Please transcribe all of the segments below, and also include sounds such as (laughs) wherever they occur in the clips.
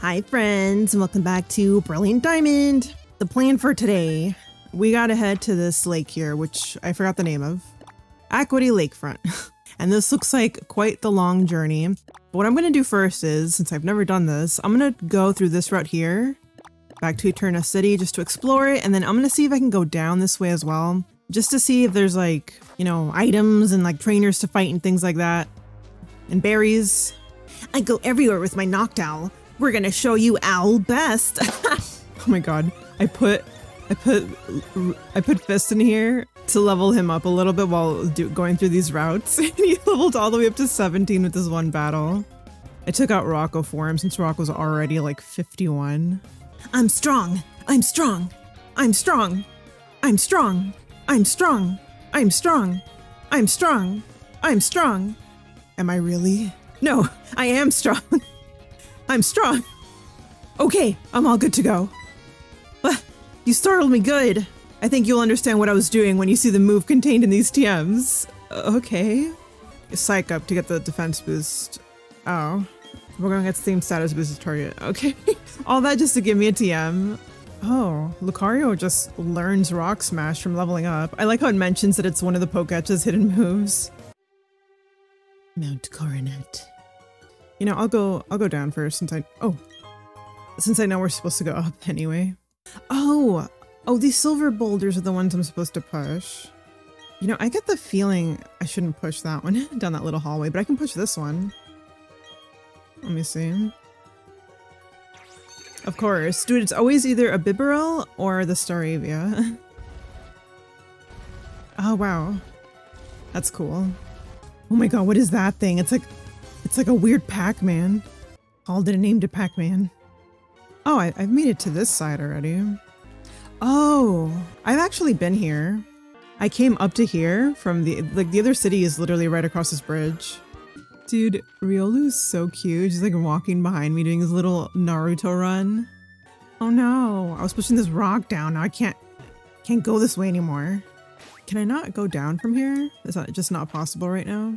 Hi friends, and welcome back to Brilliant Diamond. The plan for today, we gotta head to this lake here, which I forgot the name of. Acuity Lakefront. (laughs) and this looks like quite the long journey. But what I'm gonna do first is, since I've never done this, I'm gonna go through this route here, back to Eterna City just to explore it, and then I'm gonna see if I can go down this way as well, just to see if there's like, you know, items and like trainers to fight and things like that. And berries. I go everywhere with my Noctowl. We're gonna show you Owl best. (laughs) oh my god. I put I put I put Fist in here to level him up a little bit while do, going through these routes. (laughs) he leveled all the way up to 17 with this one battle. I took out Rocco for him since Rocco's already like 51. I'm strong. I'm strong. I'm strong. I'm strong. I'm strong. I'm strong. I'm strong. I'm strong. Am I really? No, I am strong. (laughs) I'm strong. Okay, I'm all good to go. You startled me good. I think you'll understand what I was doing when you see the move contained in these TMs. Okay. Psych up to get the defense boost. Oh. We're to get the same status boost as target. Okay. (laughs) all that just to give me a TM. Oh, Lucario just learns Rock Smash from leveling up. I like how it mentions that it's one of the Poketch's hidden moves. Mount Coronet. You know, I'll go I'll go down first since I oh since I know we're supposed to go up (laughs) anyway. Oh, oh, these silver boulders are the ones I'm supposed to push. You know, I get the feeling I shouldn't push that one (laughs) down that little hallway, but I can push this one. Let me see. Of course. Dude, it's always either a Bibarel or the Staravia. (laughs) oh, wow. That's cool. Oh my god, what is that thing? It's like it's like a weird Pac-Man. Called it a name to Pac-Man. Oh, I, have made it to this side already. Oh, I've actually been here. I came up to here from the, like the other city is literally right across this bridge. Dude, Riolu's so cute. She's like walking behind me doing his little Naruto run. Oh no, I was pushing this rock down. Now I can't, can't go this way anymore. Can I not go down from here? Is that just not possible right now?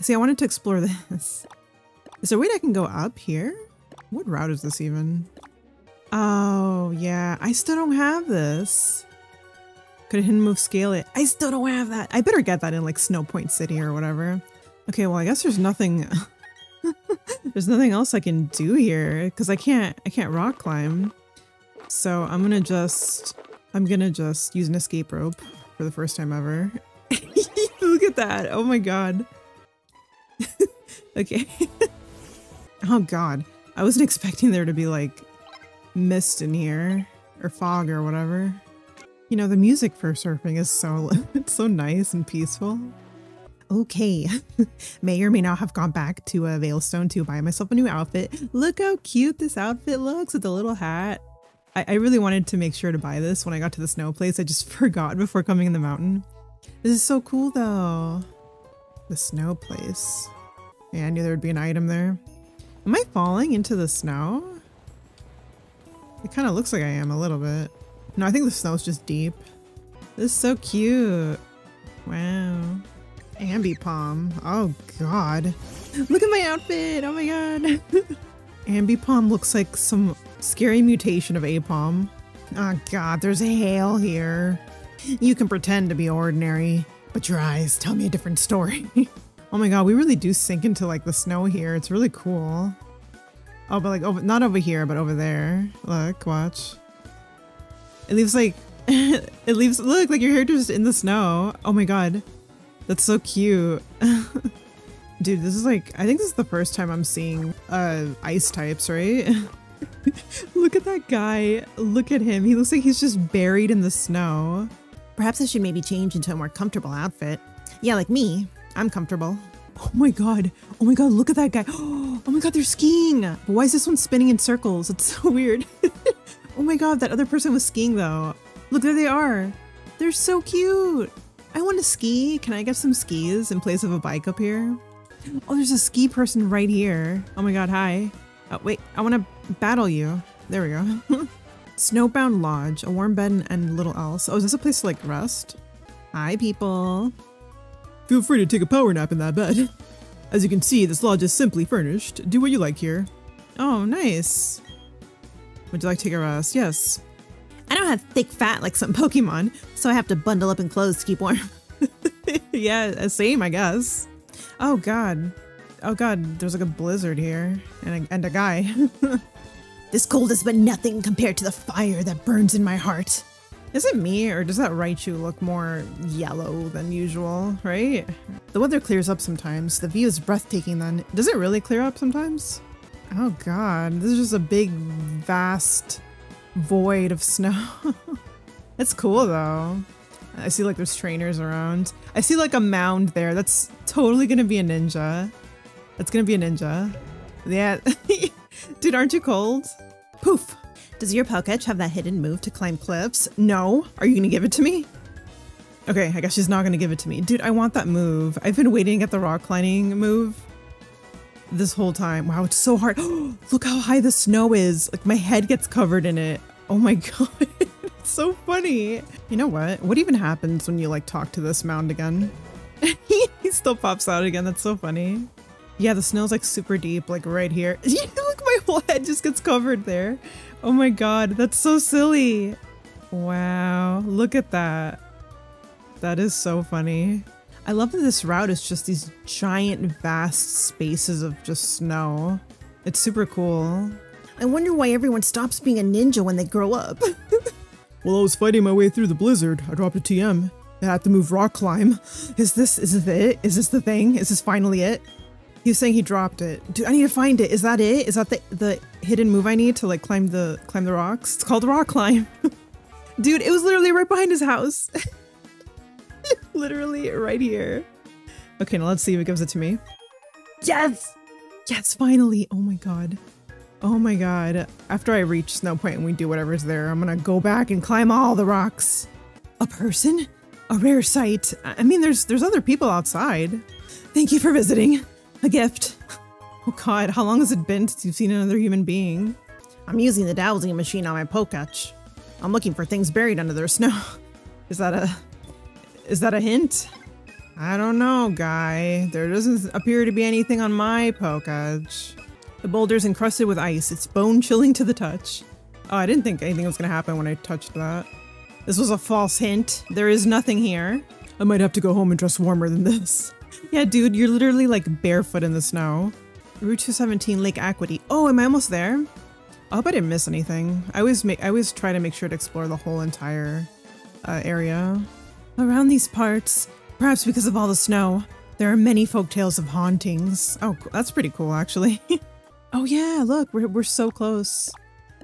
See, I wanted to explore this. Is there a way I can go up here? What route is this even? Oh, yeah. I still don't have this. Could hidden move scale it. I still don't have that. I better get that in like Snow Point City or whatever. Okay, well, I guess there's nothing... (laughs) there's nothing else I can do here because I can't, I can't rock climb. So I'm gonna just, I'm gonna just use an escape rope for the first time ever. (laughs) Look at that. Oh my god. (laughs) okay. (laughs) oh god. I wasn't expecting there to be like mist in here or fog or whatever. You know, the music for surfing is so (laughs) it's so nice and peaceful. Okay, may or may not have gone back to a Veilstone to buy myself a new outfit. Look how cute this outfit looks with the little hat. I, I really wanted to make sure to buy this when I got to the snow place. I just forgot before coming in the mountain. This is so cool though. The snow place. Yeah, I knew there would be an item there. Am I falling into the snow? It kind of looks like I am a little bit. No, I think the snow's just deep. This is so cute. Wow. Ambipom. Oh god. Look at my outfit. Oh my god. (laughs) Ambipom looks like some scary mutation of Aipom. Oh ah, god, there's a hail here. You can pretend to be ordinary, but your eyes tell me a different story. (laughs) oh my god, we really do sink into like the snow here. It's really cool. Oh, but like over, not over here, but over there. Look, watch. It leaves like, (laughs) it leaves, look, like your hair just in the snow. Oh my god. That's so cute. (laughs) Dude, this is like, I think this is the first time I'm seeing uh, ice types, right? Look at that guy. Look at him. He looks like he's just buried in the snow. Perhaps I should maybe change into a more comfortable outfit. Yeah, like me. I'm comfortable. Oh my god. Oh my god, look at that guy. (gasps) Oh my god, they're skiing. But Why is this one spinning in circles? It's (laughs) so weird. (laughs) oh my god, that other person was skiing though. Look, there they are. They're so cute. I want to ski. Can I get some skis in place of a bike up here? Oh, there's a ski person right here. Oh my god, hi. Oh, wait, I want to battle you. There we go. (laughs) Snowbound Lodge, a warm bed and little else. Oh, is this a place to like rest? Hi, people. Feel free to take a power nap in that bed. (laughs) As you can see, this lodge is simply furnished. Do what you like here. Oh, nice. Would you like to take a rest? Yes. I don't have thick fat like some (laughs) Pokemon, so I have to bundle up in clothes to keep warm. (laughs) yeah, uh, same, I guess. Oh god. Oh god, there's like a blizzard here. And a, and a guy. This cold is but nothing compared to the fire that burns in my heart. Is it me, or does that Raichu look more yellow than usual, right? The weather clears up sometimes. The view is breathtaking then. Does it really clear up sometimes? Oh god, this is just a big, vast void of snow. (laughs) it's cool though. I see like there's trainers around. I see like a mound there. That's totally gonna be a ninja. That's gonna be a ninja. Yeah. (laughs) Dude, aren't you cold? Poof. Does your Poketch have that hidden move to climb cliffs? No. Are you gonna give it to me? Okay, I guess she's not gonna give it to me. Dude, I want that move. I've been waiting get the rock climbing move this whole time. Wow, it's so hard. (gasps) Look how high the snow is. Like my head gets covered in it. Oh my (laughs) god. it's so funny. You know what? What even happens when you like talk to this mound again? (laughs) he still pops out again. That's so funny. Yeah, the snow's like super deep, like right here. (laughs) (laughs) Whole head just gets covered there. Oh my god, that's so silly. Wow, look at that. That is so funny. I love that this route is just these giant, vast spaces of just snow. It's super cool. I wonder why everyone stops being a ninja when they grow up. (laughs) While I was fighting my way through the blizzard, I dropped a TM. I had to move rock climb. Is this, is this it? Is this the thing? Is this finally it? He was saying he dropped it. Dude, I need to find it. Is that it? Is that the, the hidden move I need to like climb the, climb the rocks? It's called rock climb. (laughs) Dude, it was literally right behind his house. (laughs) literally right here. Okay, now let's see if it gives it to me. Yes! Yes, finally! Oh my god. Oh my god. After I reach Snow Point and we do whatever's there, I'm gonna go back and climb all the rocks. A person? A rare sight. I mean, there's there's other people outside. Thank you for visiting. A gift. Oh god, how long has it been since you've seen another human being? I'm using the dowsing machine on my Poketch. I'm looking for things buried under their snow. (laughs) Is that a is that a hint? I don't know, guy. There doesn't appear to be anything on my Poketch. The boulder's encrusted with ice. It's bone chilling to the touch. Oh, I didn't think anything was gonna happen when I touched that. This was a false hint. There is nothing here. I might have to go home and dress warmer than this. Yeah, dude, you're literally like barefoot in the snow. Route 217, Lake Acuity. Oh, am I almost there? I hope I didn't miss anything. I always make I always try to make sure to explore the whole entire uh, area. Around these parts, perhaps because of all the snow, there are many folk tales of hauntings. Oh, that's pretty cool, actually. (laughs) oh yeah, look, we're, we're so close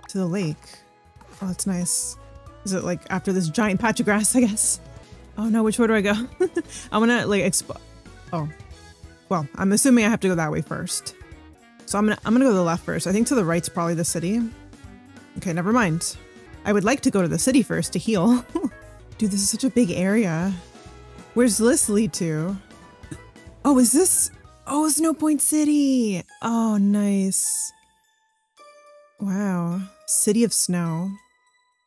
to the lake. Oh, that's nice. Is it like after this giant patch of grass, (laughs) I guess? Oh no, which way do I go? (laughs) I'm gonna like expo- Oh. Well, I'm assuming I have to go that way first. So I'm gonna I'm gonna go to the left first. I think to the right's probably the city. Okay, never mind. I would like to go to the city first to heal. (laughs) Dude, this is such a big area. Where's this lead to? Oh, is this? Oh, Snow Point City. Oh, nice. Wow. City of Snow.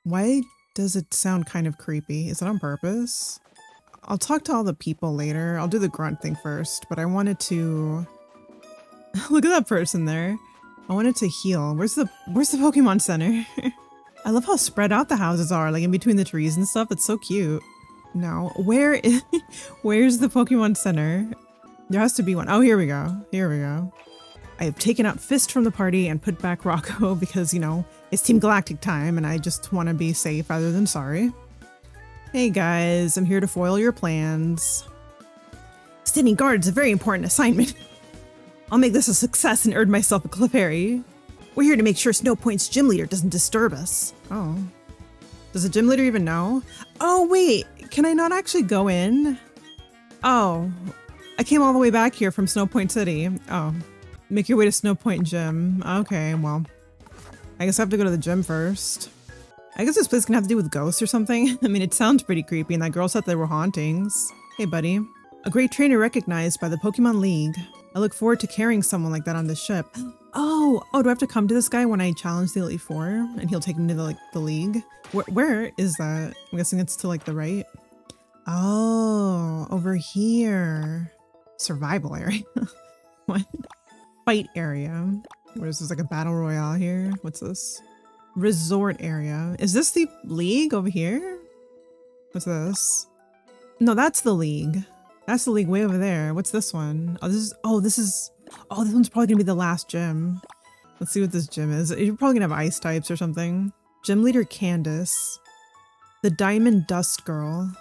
Why does it sound kind of creepy? Is it on purpose? I'll talk to all the people later. I'll do the grunt thing first, but I wanted to... (laughs) Look at that person there. I wanted to heal. Where's the Where's the Pokemon Center? (laughs) I love how spread out the houses are, like in between the trees and stuff. It's so cute. Now, where is, (laughs) where's the Pokemon Center? There has to be one. Oh, here we go. Here we go. I have taken out Fist from the party and put back Rocco because, you know, it's Team Galactic time and I just want to be safe rather than sorry. Hey guys, I'm here to foil your plans. Standing guard is a very important assignment. (laughs) I'll make this a success and earn myself a Clefairy. We're here to make sure Snow Point's gym leader doesn't disturb us. Oh. Does the gym leader even know? Oh, wait. Can I not actually go in? Oh. I came all the way back here from Snow Point City. Oh. Make your way to Snow Point Gym. Okay, well. I guess I have to go to the gym first. I guess this place can have to do with ghosts or something. (laughs) I mean, it sounds pretty creepy, and that girl said there were hauntings. Hey, buddy. A great trainer recognized by the Pokemon League. I look forward to carrying someone like that on the ship. (gasps) Oh, oh, do I have to come to this guy when I challenge the Elite Four and he'll take me to the, like the league? Where, where is that? I'm guessing it's to like the right. Oh, over here. Survival area. (laughs) what? Fight area. What is this, like a battle royale here? What's this? Resort area. Is this the league over here? What's this? No, that's the league. That's the league way over there. What's this one? Oh, this is, oh, this is, oh, this one's probably gonna be the last gym. Let's see what this gym is. You're probably gonna have ice types or something. Gym leader Candace. The Diamond Dust Girl.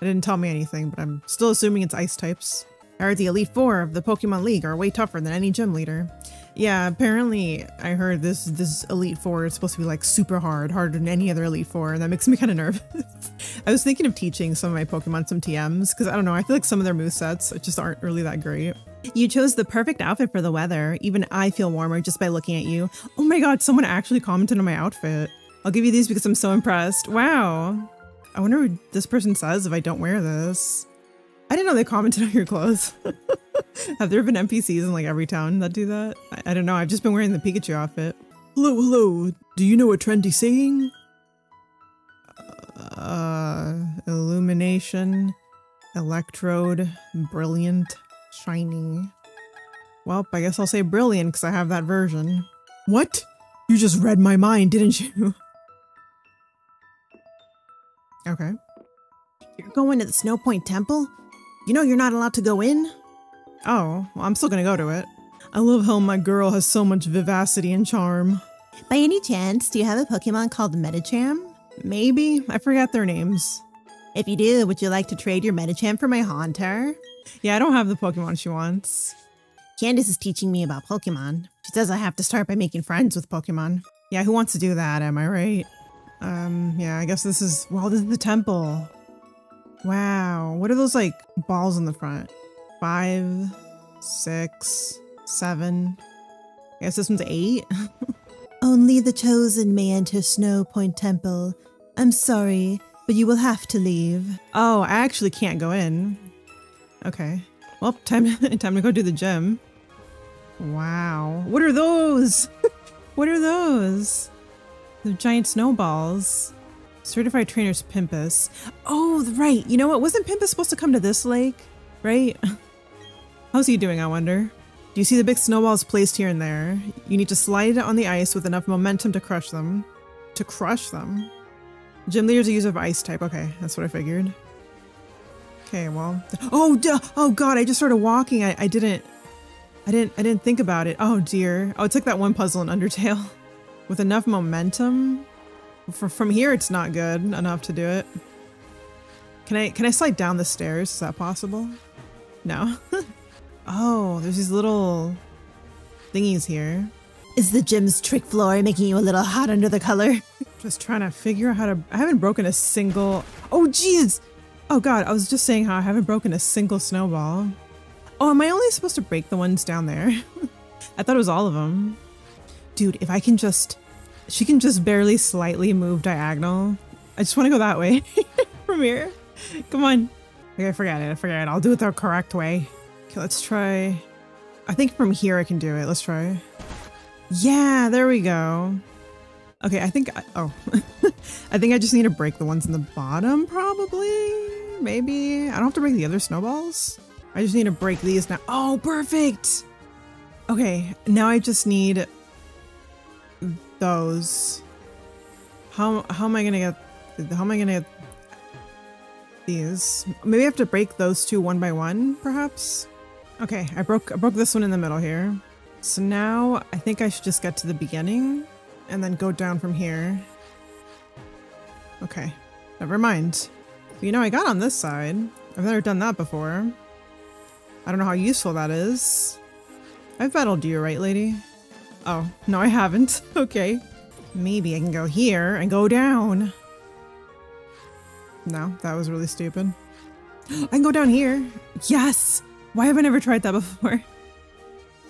It didn't tell me anything, but I'm still assuming it's ice types. Are the Elite Four of the Pokemon League are way tougher than any gym leader. Yeah, apparently I heard this this Elite Four is supposed to be like super hard, harder than any other Elite Four, and that makes me (laughs) kind of nervous. I was thinking of teaching some of my Pokemon some TMs, because I don't know, I feel like some of their movesets just aren't really that great. You chose the perfect outfit for the weather. Even I feel warmer just by looking at you. Oh my god, someone actually commented on my outfit. I'll give you these because I'm so impressed. Wow. I wonder what this person says if I don't wear this. I didn't know they commented on your clothes. (laughs) Have there been NPCs in like every town that do that? I, I, don't know. I've just been wearing the Pikachu outfit. Hello, hello. Do you know what trendy saying? Uh, illumination, electrode, brilliant, shiny. Well, I guess I'll say brilliant because I have that version. What? You just read my mind, didn't you? (laughs) okay. You're going to the Snow Point Temple? You know you're not allowed to go in? Oh, well, I'm still gonna go to it. I love how my girl has so much vivacity and charm. By any chance, do you have a Pokemon called Medicham? Maybe. I forgot their names. If you do, would you like to trade your Medicham for my Haunter? Yeah, I don't have the Pokemon she wants. Candace is teaching me about Pokemon. She says I have to start by making friends with Pokemon. Yeah, who wants to do that, am I right? Um, yeah, I guess this is, well, this is the temple. Wow. What are those like balls in the front? Five, six, seven. I guess this one's eight. (laughs) Only the chosen may enter Snow Point Temple. I'm sorry, but you will have to leave. Oh, I actually can't go in. Okay. Well, time, (laughs) time to go do the gym. Wow. What are those? (laughs) what are those? The giant snowballs. Certified Trainer's Pimpus. Oh, right. You know what? Wasn't Pimpus supposed to come to this lake? Right? (laughs) How's he doing, I wonder? Do you see the big snowballs placed here and there? You need to slide it on the ice with enough momentum to crush them. To crush them? Gym leader's a user of ice type. Okay, that's what I figured. Okay, well. Oh, oh god, I just started walking. I, I didn't... I didn't I didn't think about it. Oh dear. Oh, it's like that one puzzle in (laughs) Undertale. With enough momentum? For, from here, it's not good enough to do it. Can I can I slide down the stairs? Is that possible? No. (laughs) oh, there's these little thingies here. Is the gym's trick floor making you a little hot under the color? (laughs) Just trying to figure out how to. I haven't broken a single. Oh, jeez. Oh god, I was just saying how I haven't broken a single snowball. Oh, am I only supposed to break the ones down there? (laughs) I thought it was all of them. Dude, if I can just she can just barely slightly move diagonal. I just want to go that way (laughs) from here. Come on. Okay, forget it. Forget it. I'll do it the correct way. Okay, let's try. I think from here I can do it. Let's try. Yeah, there we go. Okay, I think, I, oh, (laughs) I think I just need to break the ones in the bottom, probably, maybe. I don't have to break the other snowballs. I just need to break these now. Oh, perfect. Okay, now I just need those. How how am I gonna get how am I gonna get these? Maybe I have to break those two one by one, perhaps? Okay, I broke I broke this one in the middle here. So now I think I should just get to the beginning and then go down from here. Okay, never mind. You know, I got on this side. I've never done that before. I don't know how useful that is. I've battled you, right, lady? Oh, no I haven't. okay. Maybe I can go here and go down. No, that was really stupid. I can go down here. Yes! Why have I never tried that before? (laughs)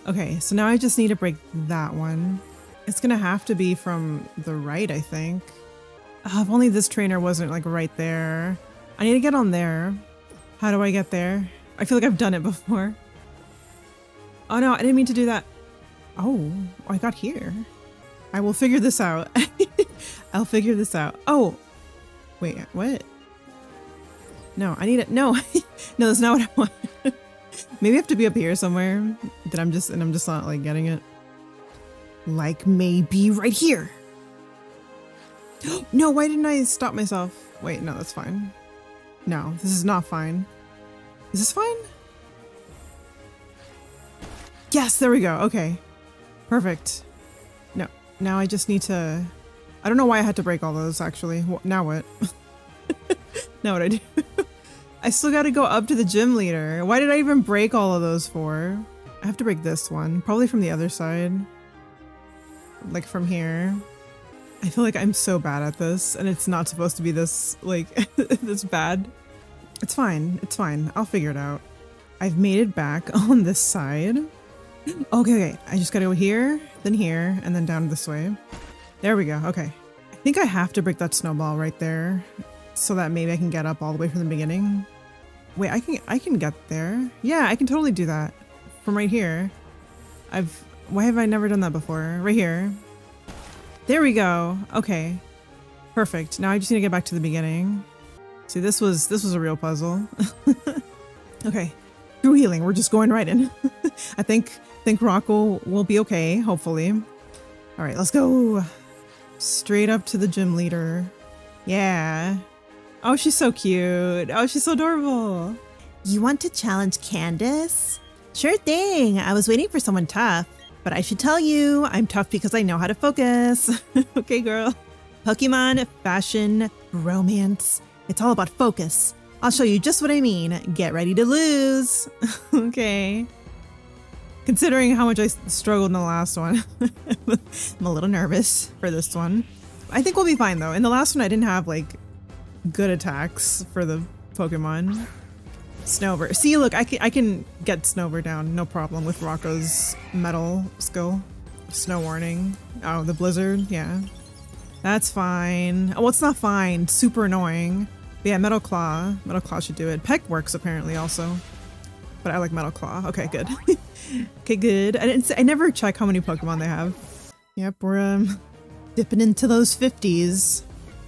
Okay, so now I just need to break that one. It's gonna have to be from the right, I think. Oh, if only this trainer wasn't like right there. I need to get on there. How do I get there? I feel like I've done it before. Oh no, I didn't mean to do that. Oh, I got here. I will figure this out. (laughs) I'll figure this out. Oh, wait, what? No, I need it. No, (laughs) no, that's not what I want. (laughs) Maybe I have to be up here somewhere that I'm just, and I'm just not like getting it. Like maybe right here. (gasps) no, why didn't I stop myself? Wait, no, that's fine. No, this is not fine. Is this fine? Yes, there we go. Okay. Perfect. No, now I just need to... I don't know why I had to break all those, actually. Now what? (laughs) now what I do? (laughs) I still gotta go up to the gym leader. Why did I even break all of those for? I have to break this one. Probably from the other side. Like from here. I feel like I'm so bad at this and it's not supposed to be this, like, (laughs) this bad. It's fine. It's fine. I'll figure it out. I've made it back on this side. Okay, okay. I just gotta go here, then here, and then down this way. There we go. Okay. I think I have to break that snowball right there so that maybe I can get up all the way from the beginning. Wait, I can I can get there. Yeah, I can totally do that from right here. I've why have I never done that before? Right here. There we go. Okay. Perfect. Now I just need to get back to the beginning. See, this was this was a real puzzle. (laughs) okay. True healing. We're just going right in. (laughs) I think think Rocco will be okay, hopefully. All right, let's go. Straight up to the gym leader. Yeah. Oh, she's so cute. Oh, she's so adorable. You want to challenge Candace? Sure thing. I was waiting for someone tough. But I should tell you, I'm tough because I know how to focus. (laughs) okay, girl. Pokemon, fashion, romance. It's all about focus. I'll show you just what I mean. Get ready to lose. (laughs) okay. Considering how much I struggled in the last one, (laughs) I'm a little nervous for this one. I think we'll be fine though. In the last one, I didn't have like good attacks for the Pokemon. Snover. See, look, I can, I can get Snover down, no problem, with Rocco's metal skill. Snow warning. Oh, the blizzard, yeah. That's fine. Oh, it's not fine. Super annoying. But yeah, Metal Claw. Metal Claw should do it. Peck works apparently also. But I like Metal Claw. Okay, good. (laughs) okay, good. I didn't I never check how many Pokemon they have. Yep, we're um dipping into those 50s.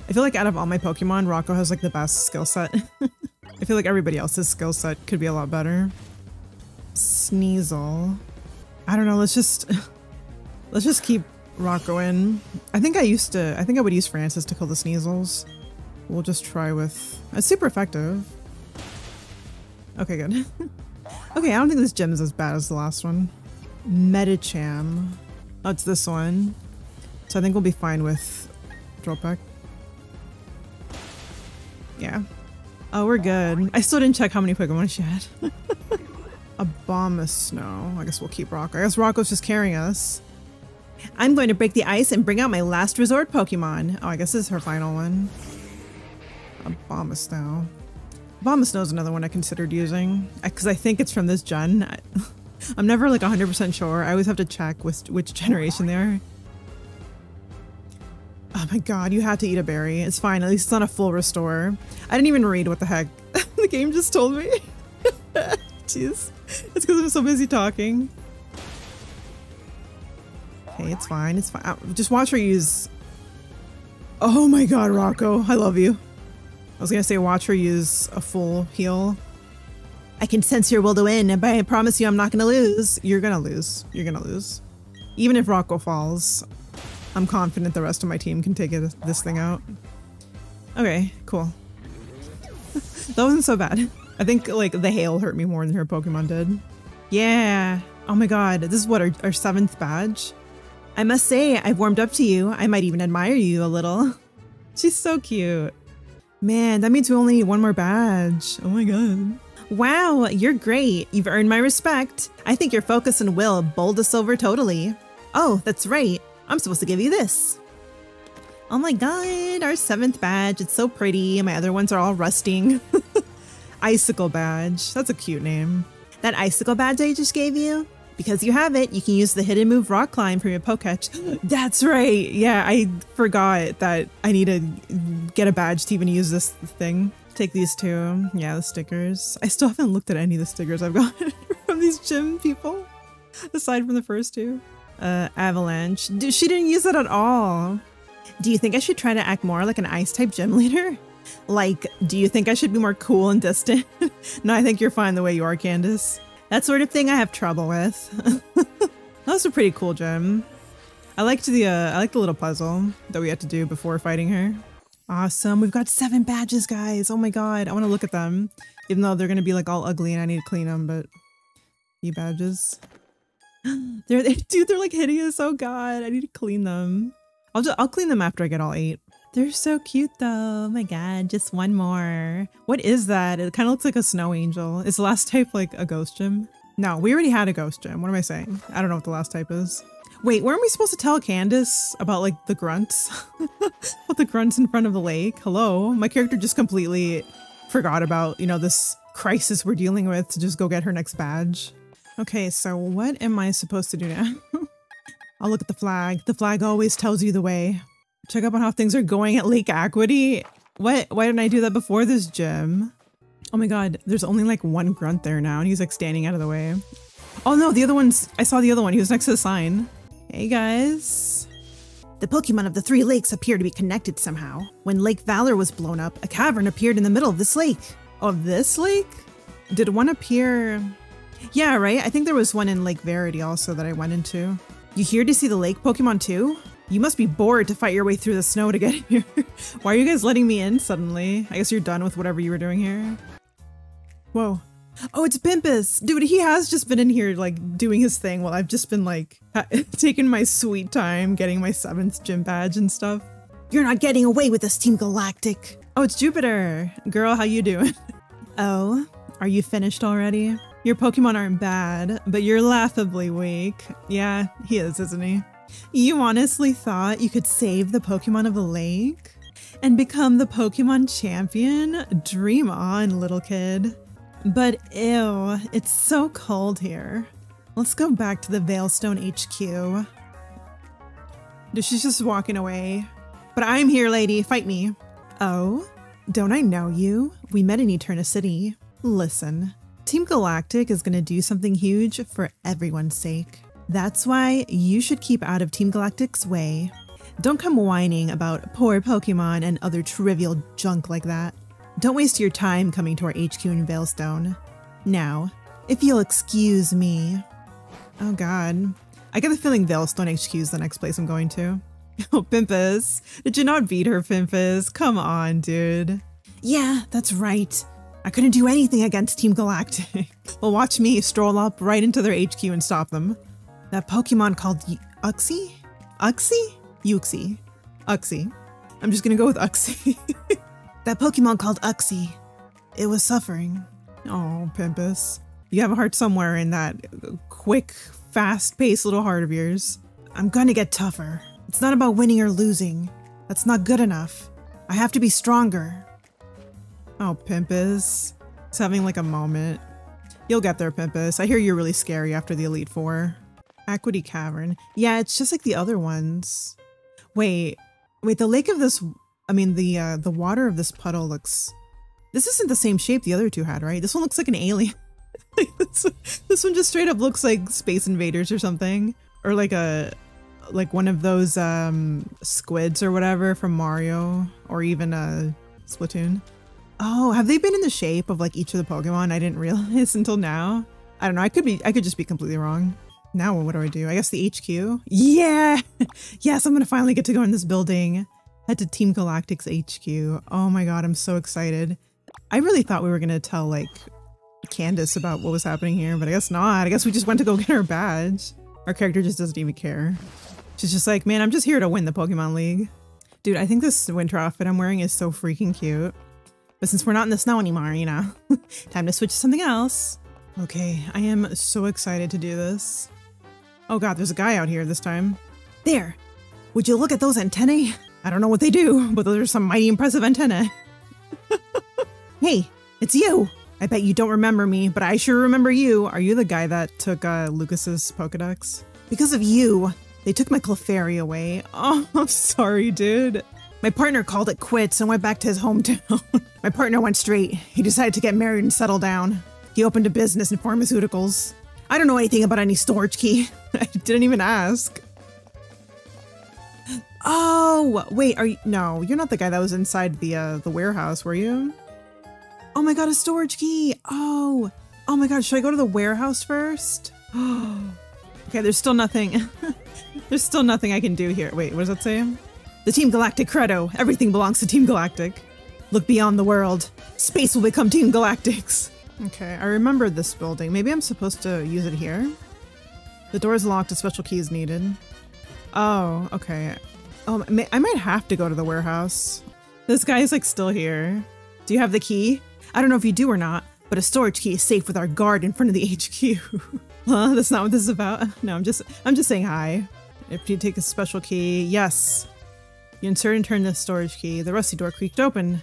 I feel like out of all my Pokemon, Rocco has like the best skill set. (laughs) I feel like everybody else's skill set could be a lot better. Sneasel. I don't know, let's just (laughs) let's just keep Rocco in. I think I used to I think I would use Francis to kill the Sneasels. We'll just try with it's super effective. Okay, good. Okay, I don't think this gem is as bad as the last one. Medicham. It's this one. So I think we'll be fine with Dropback. Yeah. Oh, we're good. I still didn't check how many Pokemon she had. (laughs) Abomasnow. I guess we'll keep Rocco. I guess Rocco's just carrying us. I'm going to break the ice and bring out my last resort Pokemon. Oh, I guess this is her final one. Abomasnow. Abomasnow is another one I considered using uh, because I think it's from this gen. I, (laughs) am never like 100% sure. I always have to check which, which generation they are. Oh my god, you had to eat a berry. It's fine, at least it's not a full restore. I didn't even read what the heck (laughs) the game just told me. (laughs) Jeez. It's because I'm so busy talking. Okay, it's fine, it's fine. Just watch her use... Oh my god, Rocco, I love you. I was gonna say watch her use a full heal. I can sense your will to win, but I promise you I'm not gonna lose. You're gonna lose. You're gonna lose. Even if Rocco falls, I'm confident the rest of my team can take it, this thing out. Okay, cool. (laughs) that wasn't so bad. I think like the hail hurt me more than her Pokemon did. Yeah. Oh my god, this is what, our, our seventh badge? I must say, I've warmed up to you. I might even admire you a little. (laughs) She's so cute. Man, that means we only need one more badge. Oh my god. Wow, you're great. You've earned my respect. I think your focus and will bowled us over totally. Oh, that's right. I'm supposed to give you this. Oh my god, our seventh badge. It's so pretty. My other ones are all rusting. (laughs) Icicle badge. That's a cute name. That icicle badge I just gave you? Because you have it, you can use the hidden move rock climb from your Poketch. (gasps) That's right. Yeah, I forgot that I need to get a badge to even use this thing. Take these two. Yeah, the stickers. I still haven't looked at any of the stickers I've (laughs) got from these gym people, aside from the first two uh, Avalanche. She didn't use it at all. Do you think I should try to act more like an ice type gym leader? Like, do you think I should be more cool and distant? (laughs) no, I think you're fine the way you are, Candace. That sort of thing I have trouble with. (laughs) that was a pretty cool gem. I liked the uh, I like the little puzzle that we had to do before fighting her. Awesome. We've got seven badges, guys. Oh my god. I want to look at them. Even though they're going to be like all ugly and I need to clean them, but few badges. (gasps) they're, they, (laughs) dude, they're like hideous. Oh god. I need to clean them. I'll just, I'll clean them after I get all eight. They're so cute though. Oh my god, just one more. What is that? It kind of looks like a snow angel. Is the last type like a ghost gym? No, we already had a ghost gym. What am I saying? I don't know what the last type is. Wait, weren't we supposed to tell Candace about like the grunts? (laughs) about the grunts in front of the lake? Hello? My character just completely forgot about, you know, this crisis we're dealing with to just go get her next badge. Okay, so what am I supposed to do now? (laughs) I'll look at the flag. The flag always tells you the way. Check up on how things are going at Lake Acuity. What? Why didn't I do that before this gym? Oh my god, there's only like one grunt there now and he's like standing out of the way. Oh no, the other one's- I saw the other one. He was next to the sign. Hey guys. The Pokemon of the three lakes appear to be connected somehow. When Lake Valor was blown up, a cavern appeared in the middle of this lake. Of this lake? Did one appear? Yeah, right? I think there was one in Lake Verity also that I went into. You here to see the lake Pokemon too? You must be bored to fight your way through the snow to get (laughs) here. Why are you guys letting me in suddenly? I guess you're done with whatever you were doing here. Whoa. Oh, it's Pimpus. Dude, he has just been in here, like, doing his thing while I've just been, like, (laughs) taking my sweet time getting my seventh gym badge and stuff. You're not getting away with this, Team Galactic. Oh, it's Jupiter. Girl, how you doing? (laughs) oh, are you finished already? Your Pokemon aren't bad, but you're laughably weak. Yeah, he is, isn't he? You honestly thought you could save the Pokemon of the lake? And become the Pokemon champion? Dream on, little kid. But ew, it's so cold here. Let's go back to the Veilstone HQ. She's just walking away. But I'm here, lady. Fight me. Oh? Don't I know you? We met in Eterna City. Listen, Team Galactic is going to do something huge for everyone's sake. That's why you should keep out of Team Galactic's way. Don't come whining about poor Pokemon and other trivial junk like that. Don't waste your time coming to our HQ in Veilstone. Now, if you'll excuse me. Oh god. I get the feeling Veilstone HQ is the next place I'm going to. (laughs) Oh, Pimpus. Did you not beat her, Pimpus? Come on, dude. Yeah, that's right. I couldn't do anything against Team Galactic. (laughs) well, watch me stroll up right into their HQ and stop them. That Pokemon called Uxie? Uxie? Uxie. Uxie. I'm just gonna go with Uxie. (laughs) that Pokemon called Uxie. It was suffering. Oh, Pimpus. You have a heart somewhere in that quick, fast-paced little heart of yours. I'm gonna get tougher. It's not about winning or losing. That's not good enough. I have to be stronger. Oh, Pimpus. He's having like a moment. You'll get there, Pimpus. I hear you're really scary after the Elite Four. Acuity Cavern. Yeah, it's just like the other ones. Wait, wait, the lake of this, I mean, the uh, the water of this puddle looks, this isn't the same shape the other two had, right? This one looks like an alien. (laughs) this, this one just straight up looks like Space Invaders or something. Or like a, like one of those um, squids or whatever from Mario or even a Splatoon. Oh, have they been in the shape of like each of the Pokemon? I didn't (laughs) realize until now. I don't know. I could be, I could just be completely wrong. Now what do I do? I guess the HQ? Yeah! (laughs) yes, I'm gonna finally get to go in this building. Head to Team Galactic's HQ. Oh my god, I'm so excited. I really thought we were gonna tell, like, Candace about what was happening here, but I guess not. I guess we just went to go (laughs) get our badge. Our character just doesn't even care. She's just like, man, I'm just here to win the Pokemon League. Dude, I think this winter outfit I'm wearing is so freaking cute. But since we're not in the snow anymore, you know, (laughs) time to switch to something else. Okay, I am so excited to do this. Oh god, there's a guy out here this time. There! Would you look at those antennae? I don't know what they do, but those are some mighty impressive antennae. (laughs) hey, it's you! I bet you don't remember me, but I sure remember you. Are you the guy that took uh, Lucas's Pokedex? Because of you, they took my Clefairy away. (laughs) Oh, I'm sorry, dude. My partner called it quits and went back to his hometown. (laughs) my partner went straight. He decided to get married and settle down. He opened a business in pharmaceuticals. I don't know anything about any storage key. (laughs) I didn't even ask. Oh, wait, are you- no, you're not the guy that was inside the, uh, the warehouse, were you? Oh my god, a storage key! Oh! Oh my god, should I go to the warehouse first? (gasps) okay, there's still nothing. (laughs) There's still nothing I can do here. Wait, what does that say? The Team Galactic credo. Everything belongs to Team Galactic. Look beyond the world. Space will become Team Galactic's. Okay, I remember this building. Maybe I'm supposed to use it here? The door is locked. A special key is needed. Oh, okay. Oh, I might have to go to the warehouse. This guy is like still here. Do you have the key? I don't know if you do or not, but a storage key is safe with our guard in front of the (laughs) HQ. huh? That's not what this is about. (laughs) No, I'm just I'm just saying hi. If you take a special key, yes. You insert and turn the storage key. The rusty door creaked open,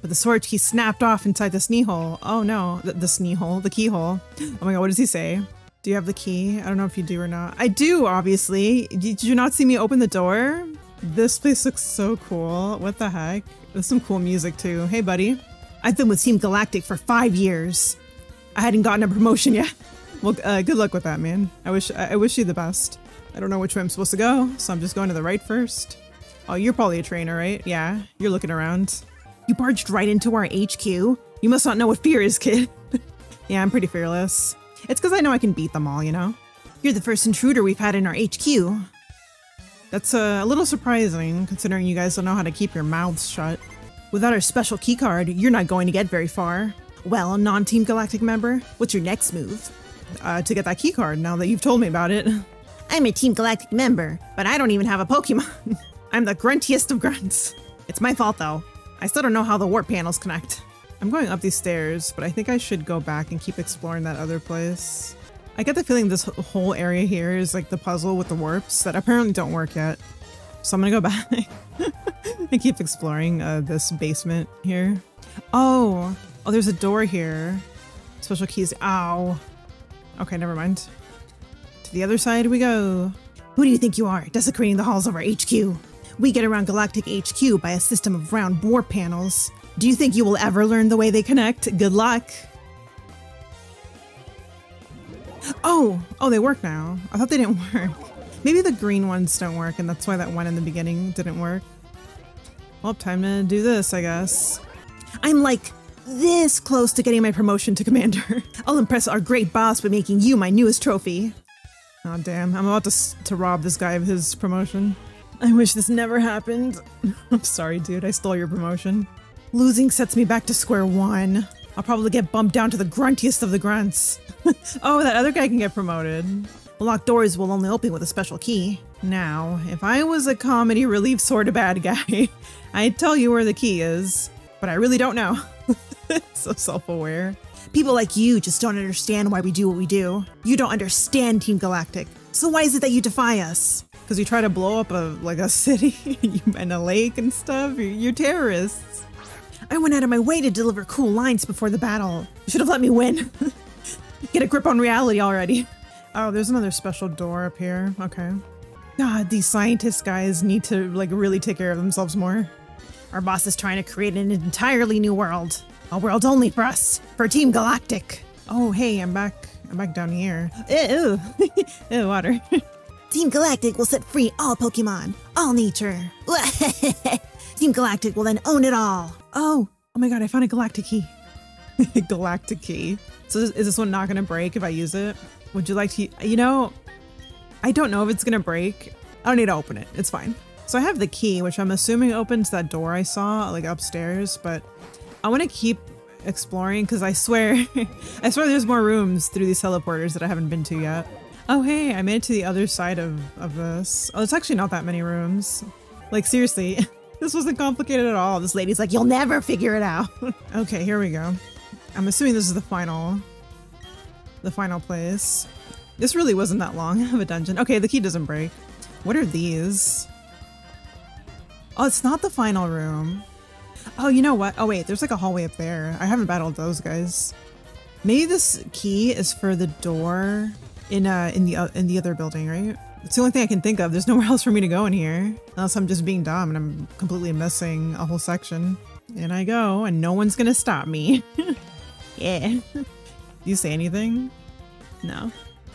but the storage key snapped off inside the snee hole. Oh no, the, the snee hole, the keyhole. Oh my god, what does he say? Do you have the key? I don't know if you do or not. I do, obviously. Did you not see me open the door? This place looks so cool. What the heck? There's some cool music too. Hey, buddy. I've been with Team Galactic for five years. I hadn't gotten a promotion yet. (laughs) Well, uh, good luck with that, man. I wish I wish you the best. I don't know which way I'm supposed to go, so I'm just going to the right first. Oh, you're probably a trainer, right? Yeah, you're looking around. You barged right into our HQ. You must not know what fear is, kid. (laughs) yeah, I'm pretty fearless. It's because I know I can beat them all, you know? You're the first intruder we've had in our HQ. That's uh, a little surprising, considering you guys don't know how to keep your mouths shut. Without our special keycard, you're not going to get very far. Well, non-Team Galactic member, what's your next move? Uh, to get that keycard, now that you've told me about it. (laughs) I'm a Team Galactic member, but I don't even have a Pokemon. (laughs) I'm the gruntiest of grunts. It's my fault, though. I still don't know how the warp panels connect. I'm going up these stairs, but I think I should go back and keep exploring that other place. I get the feeling this whole area here is like the puzzle with the warps that apparently don't work yet. So I'm gonna go (laughs) back and keep exploring uh, this basement here. Oh, oh, there's a door here. Special keys. Ow. Okay, never mind. To the other side we go. Who do you think you are, desecrating the halls of our HQ? We get around Galactic HQ by a system of round bore panels. Do you think you will ever learn the way they connect? Good luck. Oh, oh, they work now. I thought they didn't (laughs) work. Maybe the green ones don't work, and that's why that one in the beginning didn't work. Well, time to do this, I guess. I'm like this close to getting my promotion to commander. (laughs) I'll impress our great boss by making you my newest trophy. Oh damn, I'm about to, to rob this guy of his promotion. I wish this never happened. (laughs) I'm sorry, dude, I stole your promotion. Losing sets me back to square one. I'll probably get bumped down to the gruntiest of the grunts. (laughs) oh, that other guy can get promoted. Locked doors will only open with a special key. Now, if I was a comedy relief sort of bad guy, (laughs) I'd tell you where the key is, but I really don't know. so self-aware. People like you just don't understand why we do what we do. You don't understand Team Galactic. So why is it that you defy us? Because you try to blow up a like a (laughs) city and a lake and stuff. You're terrorists. I went out of my way to deliver cool lines before the battle. You should have let me win. (laughs) Get a grip on reality already. Oh, there's another special door up here. Okay. God, these scientist guys need to like really take care of themselves more. Our boss is trying to create an entirely new world. A world only for us, for Team Galactic. Oh, hey, I'm back. I'm back down here. Ew, (laughs) ew, water. Team Galactic will set free all Pokemon, all nature. (laughs) Team Galactic will then own it all. Oh, oh my god, I found a Galactic key. (laughs) galactic key. So is this one not gonna break if I use it? Would you like to, you know, I don't know if it's gonna break. I don't need to open it, it's fine. So I have the key, which I'm assuming opens that door I saw, like upstairs, but I wanna keep exploring because I swear, (laughs) I swear there's more rooms through these teleporters that I haven't been to yet. Oh hey, I made it to the other side of, of this. Oh, it's actually not that many rooms. Like seriously, (laughs) this wasn't complicated at all. This lady's like, you'll never figure it out. (laughs) okay, here we go. I'm assuming this is the final, the final place. This really wasn't that long (laughs) of a dungeon. Okay, the key doesn't break. What are these? Oh, it's not the final room. Oh, you know what? Oh wait, there's like a hallway up there. I haven't battled those guys. Maybe this key is for the door in uh in the uh, in the other building, right? It's the only thing I can think of. There's (laughs) nowhere else for me to go in here. Unless I'm just being dumb and I'm completely missing a whole section. In I go, and no one's gonna stop me. (laughs) Yeah. Do (laughs) you say anything? No.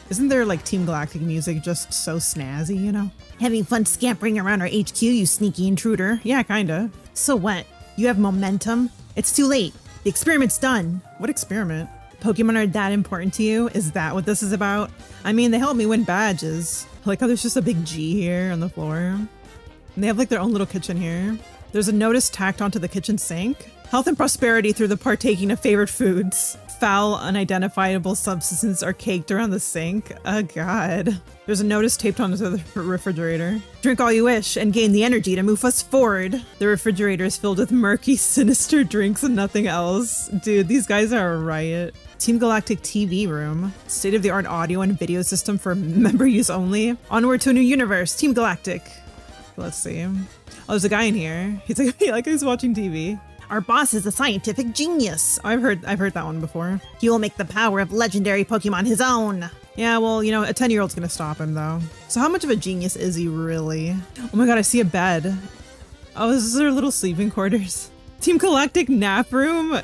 Isn't there like Team Galactic music just so snazzy, you know? Having fun scampering around our HQ, you sneaky intruder. Yeah, kinda. So what? You have momentum? It's too late. The experiment's done. What experiment? Pokemon are that important to you? Is that what this is about? I mean, they help me win badges. I like how there's just a big G here on the floor. And they have like their own little kitchen here. There's a notice tacked onto the kitchen sink. Health and prosperity through the partaking of favorite foods. Foul, unidentifiable substances are caked around the sink. Oh god. There's a notice taped onto the (laughs) refrigerator. Drink all you wish and gain the energy to move us forward. The refrigerator is filled with murky, (laughs) sinister drinks and nothing else. Dude, these guys are a riot. Team Galactic TV room, state of the art audio and video system for (laughs) member use only. Onward to a new universe, Team Galactic. Let's see. Oh, there's a guy in here. (laughs) He's like, (laughs) he like he's watching TV. Our boss is a scientific genius. I've heard I've heard that one before. He will make the power of legendary Pokemon his own. Yeah, well, you know, a 10 year old's gonna stop him though. So how much of a genius is he really? Oh my god, I see a bed. Oh, this is their little sleeping quarters. Team Galactic nap room.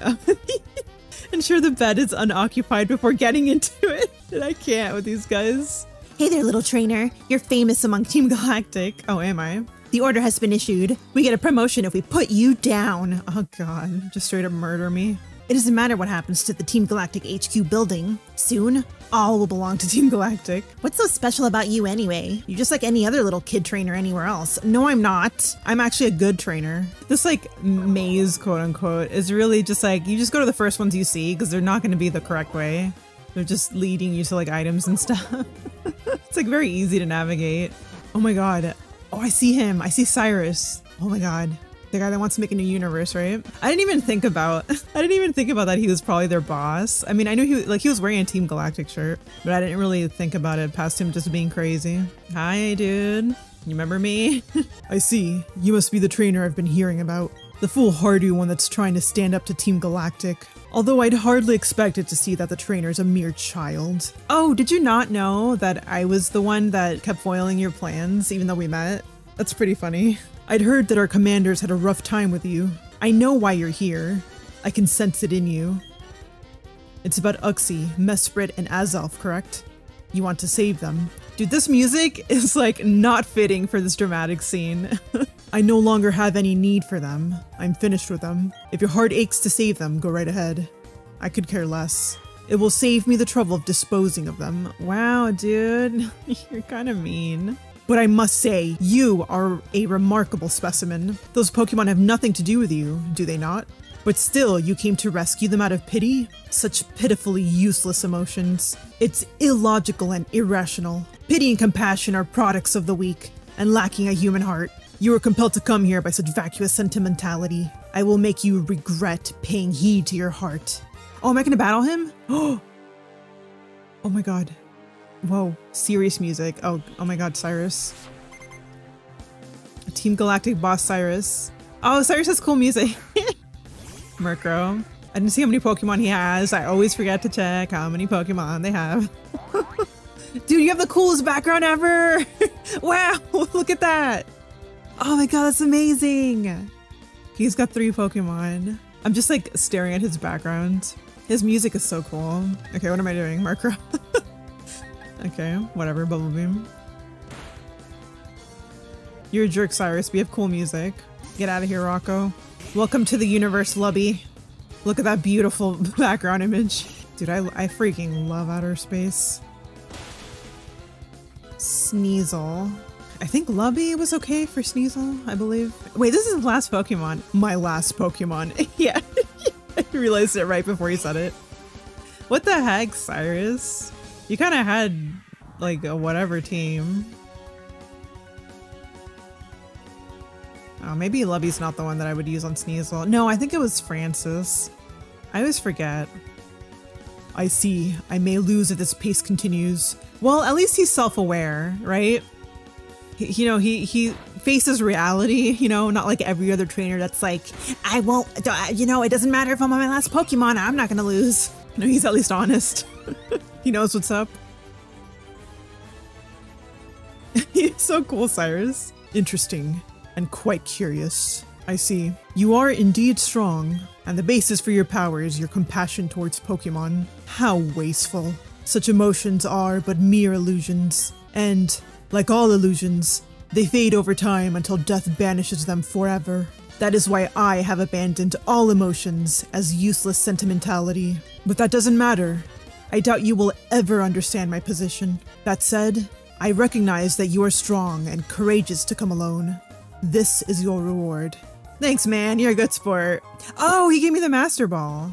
Ensure the bed is unoccupied before getting into (laughs) it. And I can't with these guys. Hey there, little trainer. You're famous among Team Galactic. Oh, am I? The order has been issued. We get a promotion if we put you down. Oh god, just straight up murder me. It doesn't matter what happens to the Team Galactic HQ building. Soon, all will belong to Team Galactic. What's so special about you anyway? You're just like any other little kid trainer anywhere else. No, I'm not. I'm actually a good trainer. This like maze, quote unquote, is really just like you just go to the first ones you see because they're not going to be the correct way. They're just leading you to like items and (laughs) stuff. it's like very easy to navigate. Oh my god. Oh, I see him. I see Cyrus. Oh my god. The guy that wants to make a new universe, right? I didn't even think about (laughs) I didn't even think about that he was probably their boss. I mean, I knew he like he was wearing a Team Galactic shirt, but I didn't really think about it past him just being crazy. Hi, dude. You remember me? (laughs) I see. You must be the trainer I've been hearing about. The foolhardy one that's trying to stand up to Team Galactic. Although I'd hardly expected to see that the trainer's a mere child. Oh, did you not know that I was the one that kept foiling your plans even though we met? That's pretty funny. (laughs) I'd heard that our commanders had a rough time with you. I know why you're here. I can sense it in you. It's about Uxie, Mesprit, and Azelf, correct? You want to save them. Dude, this music (laughs) is like not fitting for this dramatic scene. (laughs) I no longer have any need for them. I'm finished with them. If your heart aches to save them, go right ahead. I could care less. It will save me the trouble of disposing of them. Wow, dude. (laughs) You're kind of mean. But I must say, you are a remarkable specimen. Those Pokemon have nothing to do with you, do they not? But still, you came to rescue them out of pity? Such pitifully useless emotions. It's illogical and irrational. Pity and compassion are products of the weak, and lacking a human heart. You were compelled to come here by such vacuous sentimentality. I will make you regret paying heed to your heart. Oh, am I gonna battle him? Oh, (gasps) oh my god. Whoa, serious music. Oh, oh my god, Cyrus. Team Galactic boss Cyrus. Oh, Cyrus has cool music. (laughs) Murkrow. I didn't see how many Pokemon he has. I always forget to check how many Pokemon they have. (laughs) Dude, you have the coolest background ever! (laughs) wow, look at that! Oh my god, that's amazing! He's got three Pokemon. I'm just like staring at his background. His music is so cool. Okay, what am I doing? Murkrow? Okay, whatever, Bubble Beam. You're a jerk, Cyrus. We have cool music. Get out of here, Rocco. Welcome to the universe, Lubby. Look at that beautiful (laughs) background image. Dude, I, I freaking love outer space. Sneasel. I think Lubby was okay for Sneasel, I believe. Wait, this is the last Pokemon. My last Pokemon. (laughs) yeah. (laughs) I realized it right before you said it. What the heck, Cyrus? You kind of had like a whatever team. Oh, maybe Lubby's not the one that I would use on Sneasel. No, I think it was Francis. I always forget. I see. I may lose if this pace continues. Well, at least he's self-aware, right? He, you know, he he faces reality, you know, not like every other trainer that's like, I won't, you know, it doesn't matter if I'm on my last Pokemon, I'm not gonna lose. (laughs) No, he's at least honest. (laughs) he knows what's up. (laughs) He's so cool, Cyrus. Interesting and quite curious. I see. You are indeed strong, and the basis for your power is your compassion towards Pokemon. How wasteful. Such emotions are but mere illusions, and, like all illusions, they fade over time until death banishes them forever. That is why I have abandoned all emotions as useless sentimentality. But that doesn't matter. I doubt you will ever understand my position. That said, I recognize that you are strong and courageous to come alone. This is your reward. Thanks, man. You're a good sport. Oh, he gave me the Master Ball.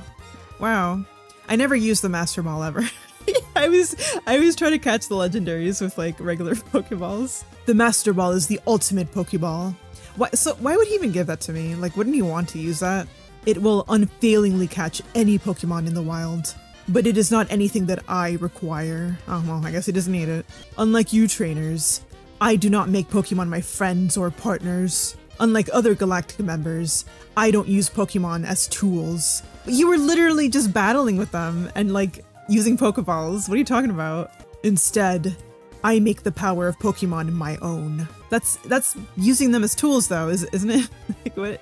Wow. I never used the Master Ball ever. (laughs) I was I was trying to catch the legendaries with like regular (laughs) Pokeballs. The Master Ball is the ultimate Pokeball. Why, so why would he even give that to me? Like, wouldn't he want to use that? It will unfailingly catch any Pokemon in the wild, but it is not anything that I require. Oh well, I guess he doesn't need it. Unlike you trainers, I do not make Pokemon my friends or partners. Unlike other Galactica members, I don't use Pokemon as tools. You were literally just battling with them and like using Pokeballs. What are you talking about? Instead, I make the power of Pokemon my own. That's that's using them as tools though, is, isn't it? (laughs) like what?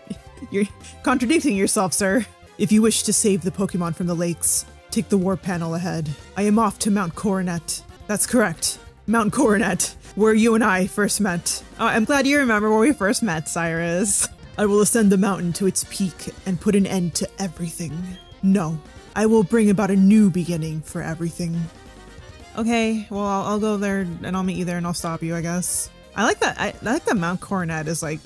You're contradicting yourself, sir. If you wish to save the Pokemon from the lakes, take the warp panel ahead. I am off to Mount Coronet. That's correct. Mount Coronet, where you and I first met. Oh, I'm glad you remember where we first met, Cyrus. I will ascend the mountain to its peak and put an end to everything. No, I will bring about a new beginning for everything. Okay, well, I'll, I'll go there and I'll meet you there and I'll stop you, I guess. I like that. I, I like that Mount Coronet is like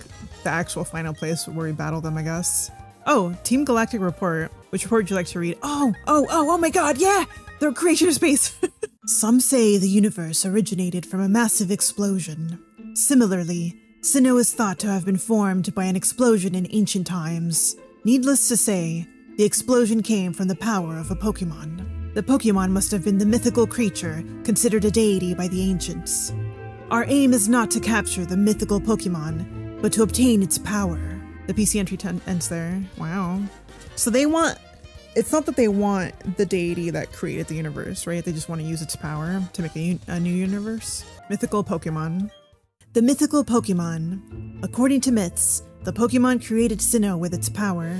the actual final place where we battle them, I guess. Oh, Team Galactic report. Which report would you like to read? Oh, oh, oh, oh my god, yeah! The creation of space! (laughs) Some say the universe originated from a massive explosion. Similarly, Sinnoh is thought to have been formed by an explosion in ancient times. Needless to say, the explosion came from the power of a Pokemon. The Pokemon must have been the mythical creature considered a deity by the ancients. Our aim is not to capture the mythical Pokemon, but to obtain its power. The PC entry ends there. Wow. So they want. It's not that they want the deity that created the universe, right? They just want to use its power to make a, a new universe. Mythical Pokemon. The mythical Pokemon. According to myths, the Pokemon created Sinnoh with its power.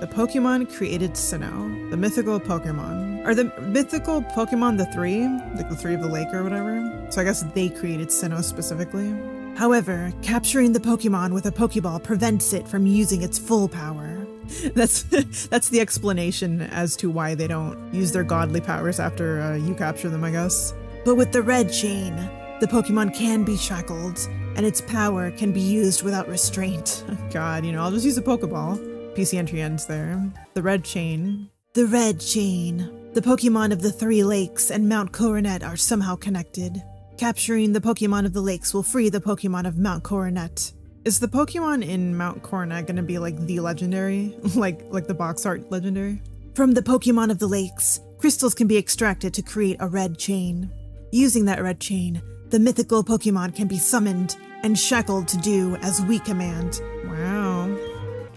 The Pokemon created Sinnoh. The mythical Pokemon. Are the mythical Pokemon the three? Like the three of the lake or whatever? So I guess they created Sinnoh specifically. However, capturing the Pokemon with a Pokeball prevents it from using its full power. (laughs) That's (laughs) that's the explanation as to why they don't use their godly powers after uh, you capture them, I guess. But with the red chain, the Pokemon can be shackled, and its power can be used without restraint. (laughs) God, you know, I'll just use a Pokeball. PC entry ends there. The red chain. The red chain. The Pokemon of the Three Lakes and Mount Coronet are somehow connected. Capturing the Pokemon of the lakes will free the Pokemon of Mount Coronet. Is the Pokemon in Mount Coronet gonna be like the legendary? (laughs) like like the box art legendary? From the Pokemon of the lakes, crystals can be extracted to create a red chain. Using that red chain, the mythical Pokemon can be summoned and shackled to do as we command. Wow.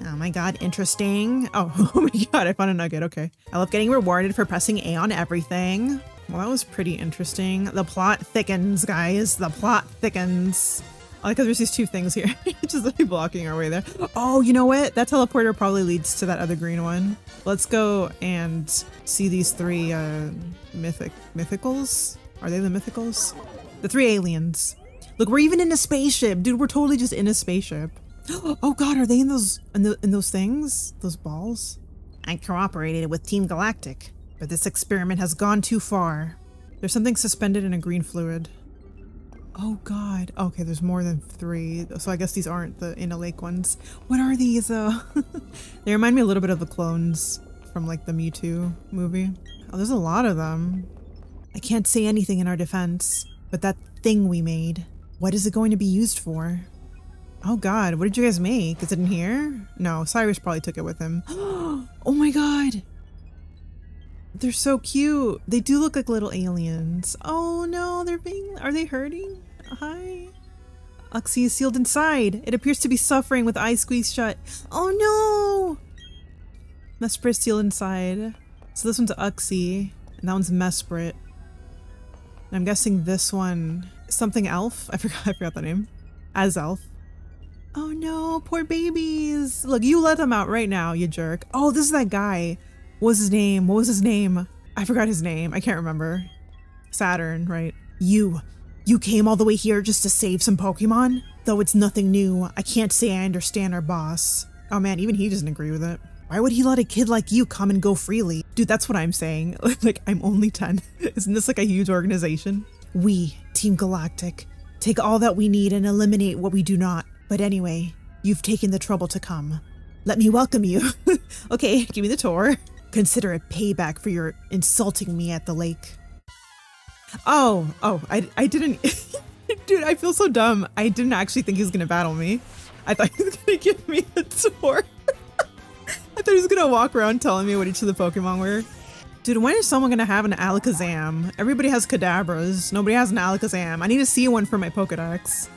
Oh my god, interesting. (laughs) Oh, oh (laughs) my god, I found a nugget. Okay. I love getting rewarded for pressing A on everything. Well, that was pretty interesting. The plot thickens, guys. The plot thickens. I like there's these two things here. (laughs) just like blocking our way there. Oh, you know what? That teleporter probably leads to that other green one. Let's go and see these three uh, mythic mythicals. Are they the mythicals? The three aliens. Look, we're even in a spaceship, dude. We're totally just in a spaceship. (gasps) Oh God, are they in those in, the, in those things? Those balls? I cooperated with Team Galactic. But this experiment has gone too far. There's something suspended in a green fluid. Oh god. Okay, there's more than three. So I guess these aren't the in a lake ones. What are these though? (laughs) they remind me a little bit of the clones from like the Mewtwo movie. Oh, there's a lot of them. I can't say anything in our defense, but that thing we made, what is it going to be used for? Oh god, what did you guys make? Is it in here? No, Cyrus probably took it with him. (gasps) oh my god! They're so cute. They do look like little aliens. Oh no, they're being- are they hurting? Hi? Uxie is sealed inside. It appears to be suffering with eyes squeezed shut. Oh no! Mesprit sealed inside. So this one's Uxie, and that one's Mesprit. And I'm guessing this one, something Elf? I (laughs) forgot, I forgot the name. Azelf. Oh no, poor babies. Look, you let them out right now, you jerk. Oh, this is that guy. What was his name? What was his name? I forgot his name. I can't remember. Saturn, right? You. You came all the way here just to save some Pokemon? Though it's nothing new, I can't say I understand our boss. Oh man, even he doesn't agree with it. Why would he let a kid like you come and go freely? Dude, that's what I'm saying. (laughs) like, I'm only 10. (laughs) Isn't this like a huge organization? We, Team Galactic, take all that we need and eliminate what we do not. But anyway, you've taken the trouble to come. Let me welcome you. (laughs) okay, give me the tour. Consider it payback for your insulting me at the lake. Oh, oh, I, I didn't. (laughs) Dude, I feel so dumb. I didn't actually think he was gonna battle me. I thought he was gonna (laughs) give me a tour. (laughs) I thought he was gonna walk around telling me what each of the Pokemon were. Dude, when is someone gonna have an Alakazam? Everybody has Kadabras. Nobody has an Alakazam. I need to see one for my Pokedex.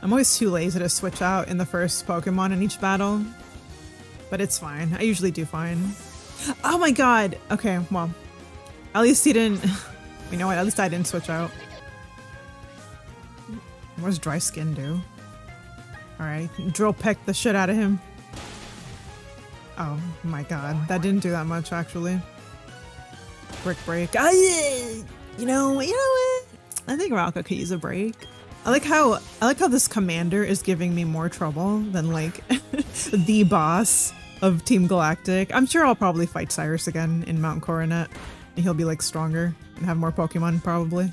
I'm always too lazy to switch out in the first Pokemon in each battle. But it's fine. I usually do fine. Oh my god! Okay, well. At least he didn't... (laughs) You know what? At least I didn't switch out. What does dry skin do? Alright, drill peck the shit out of him. Oh my god, that didn't do that much actually. Brick break. I, you know, you know what? I think Ralka could use a break. I like how I like how this commander is giving me more trouble than like (laughs) the boss of Team Galactic. I'm sure I'll probably fight Cyrus again in Mount Coronet. And he'll be like stronger and have more Pokemon probably.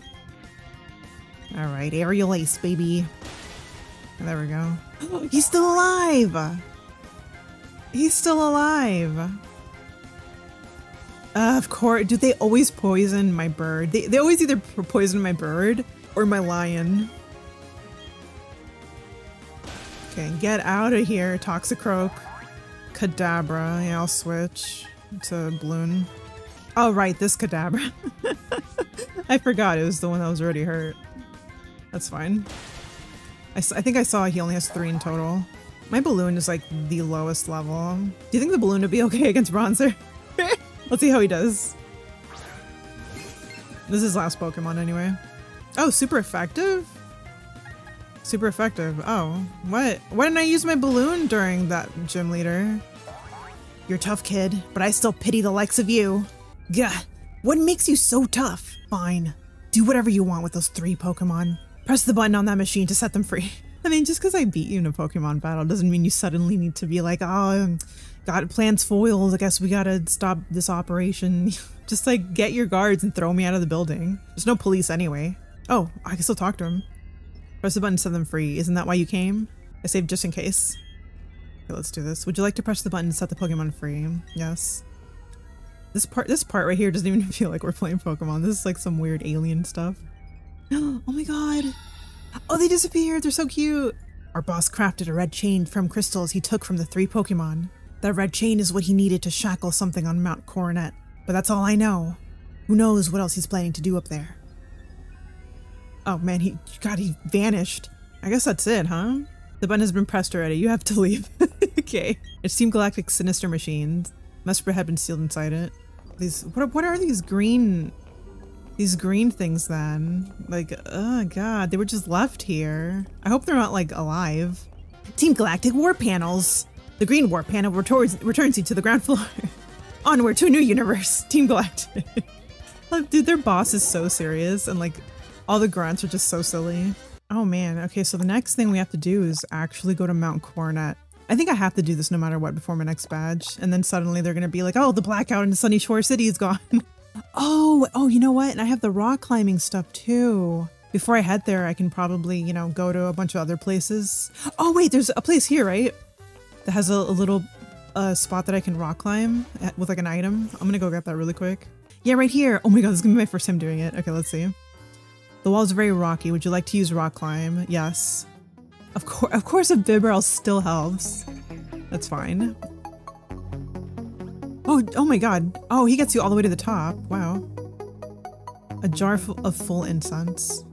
Alright, aerial ace, baby. There we go. (gasps) He's still alive! He's still alive! Uh, of course, do they always poison my bird? They, they always either poison my bird or my lion. Okay, get out of here, Toxicroak. Kadabra, yeah, I'll switch to Bloon. Oh, right, this Kadabra. (laughs) I forgot it was the one that was already hurt. That's fine. I, I think I saw he only has three in total. My balloon is like the lowest level. Do you think the balloon would be (laughs) okay against Bronzor? (laughs) Let's see how he does. This is last Pokemon anyway. Oh, super effective? Super effective. Oh, what? Why didn't I use my balloon during that gym leader? You're tough, kid, but I still pity the likes of you. Gah, what makes you so tough? Fine. Do whatever you want with those three Pokemon. Press the button on that machine to set them free. (laughs) I mean, just because I beat you in a Pokemon battle doesn't mean you suddenly need to be like, oh, got plans foiled. I guess we gotta stop this operation. (laughs) just like get your guards and throw me out of the building. There's no police anyway. Oh, I can still talk to him. Press the button to set them free. Isn't that why you came? I saved just in case. Okay, let's do this. Would you like to press the button to set the Pokemon free? Yes. This part this part right here doesn't even (laughs) feel like we're playing Pokemon. This is like some weird alien stuff. (gasps) oh my god. Oh, they disappeared. They're so cute. Our boss crafted a red chain from crystals he took from the three Pokemon. That red chain is what he needed to shackle something on Mount Coronet. But that's all I know. Who knows what else he's planning to do up there. Oh man, he God, he vanished. I guess that's it, huh? The button has been pressed already. You have to leave. (laughs) okay. It's Team Galactic Sinister Machines. Mesprit had been sealed inside it. These what what are these green these green things then? Like, oh god, they were just left here. I hope they're not like alive. Team Galactic Warp Panels. The green warp panel returns returns you to the ground floor. (laughs) Onward to a new universe. Team Galactic. (laughs) dude, their boss is so serious and like all the grunts are just so silly. Oh man, okay, so the next thing we have to do is actually go to Mount Coronet. I think I have to do this no matter what before my next badge. And then suddenly they're gonna be like, oh, the blackout in Sunnyshore City is gone. (laughs) oh, oh, you know what? And I have the rock climbing stuff too. Before I head there, I can probably, you know, go to a bunch of other places. Oh wait, there's a place here, right? That has a, a little uh, spot that I can rock climb with like an item. I'm gonna go get that really quick. Yeah, right here. Oh my god, this is gonna be my first time doing it. Okay, let's see. The wall is very rocky. Would you like to use rock climb? Yes. Of course, of course, a Bibarel still helps. That's fine. Oh, oh my god. Oh, he gets you all the way to the top. Wow. A jar of full incense.